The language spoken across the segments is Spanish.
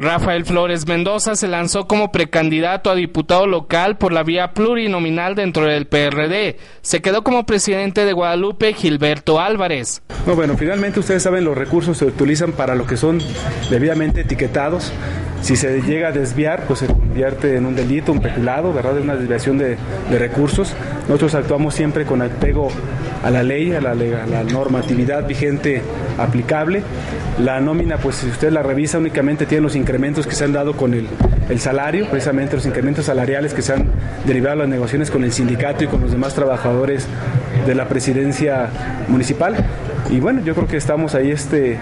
Rafael Flores Mendoza se lanzó como precandidato a diputado local por la vía plurinominal dentro del PRD. Se quedó como presidente de Guadalupe Gilberto Álvarez. No, bueno, finalmente ustedes saben los recursos se utilizan para lo que son debidamente etiquetados. Si se llega a desviar, pues se convierte en un delito, un peculado, ¿verdad? Es una desviación de, de, recursos. Nosotros actuamos siempre con apego a la ley, a la, normatividad vigente aplicable. La nómina, pues si usted la revisa, únicamente tiene los incrementos que se han dado con el, salario, precisamente los incrementos salariales que se han derivado de las negociaciones con el sindicato y con los demás trabajadores de la presidencia municipal. Y bueno, yo creo que estamos ahí este,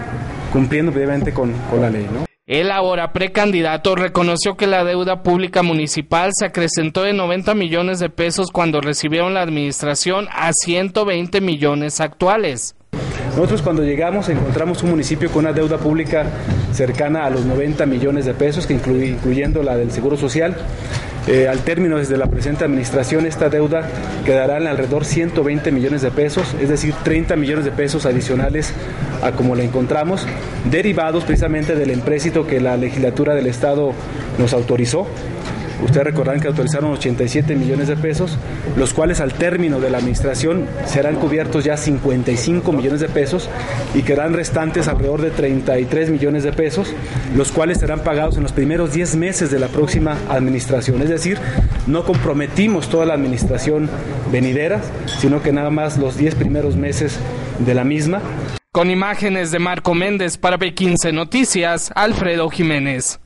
cumpliendo brevemente con, con la ley, ¿no? El ahora precandidato reconoció que la deuda pública municipal se acrecentó de 90 millones de pesos cuando recibieron la administración a 120 millones actuales. Nosotros cuando llegamos encontramos un municipio con una deuda pública cercana a los 90 millones de pesos, que incluye, incluyendo la del Seguro Social. Eh, al término desde la presente administración esta deuda quedará en alrededor 120 millones de pesos, es decir, 30 millones de pesos adicionales a como la encontramos, derivados precisamente del empréstito que la legislatura del Estado nos autorizó Ustedes recordarán que autorizaron 87 millones de pesos, los cuales al término de la administración serán cubiertos ya 55 millones de pesos y quedarán restantes alrededor de 33 millones de pesos, los cuales serán pagados en los primeros 10 meses de la próxima administración. Es decir, no comprometimos toda la administración venidera, sino que nada más los 10 primeros meses de la misma. Con imágenes de Marco Méndez para B15 Noticias, Alfredo Jiménez.